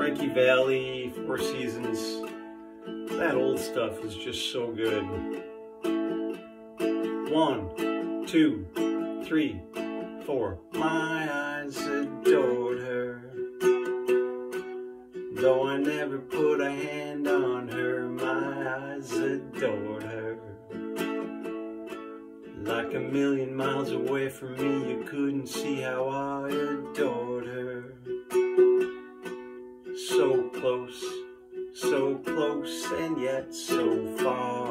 Frankie Valli, Four Seasons. That old stuff is just so good. One, two, three, four. My eyes adored her. Though I never put a hand on her, my eyes adored her. Like a million miles away from me, you couldn't see how I close, so close, and yet so far.